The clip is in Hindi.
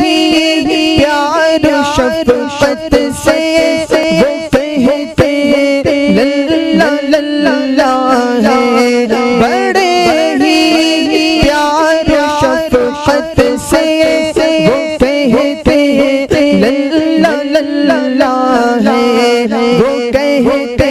ही प्यार शफकत से वो कहते लल्ला लल्ला है। बड़े ही प्यार शफकत से वो कहते लल्ला लल्ला है। वो कहते